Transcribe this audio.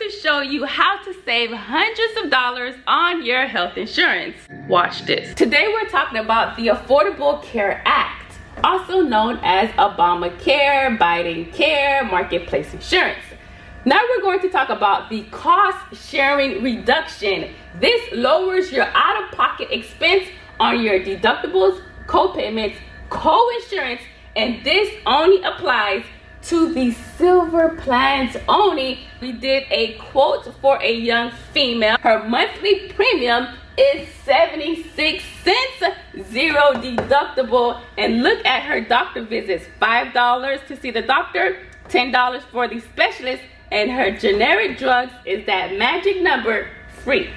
to show you how to save hundreds of dollars on your health insurance. Watch this. Today we're talking about the Affordable Care Act, also known as Obamacare, Biden Care, Marketplace Insurance. Now we're going to talk about the cost sharing reduction. This lowers your out-of-pocket expense on your deductibles, co-payments, co-insurance, and this only applies to the silver plans only. We did a quote for a young female. Her monthly premium is 76 cents, zero deductible. And look at her doctor visits. $5 to see the doctor, $10 for the specialist, and her generic drugs is that magic number free.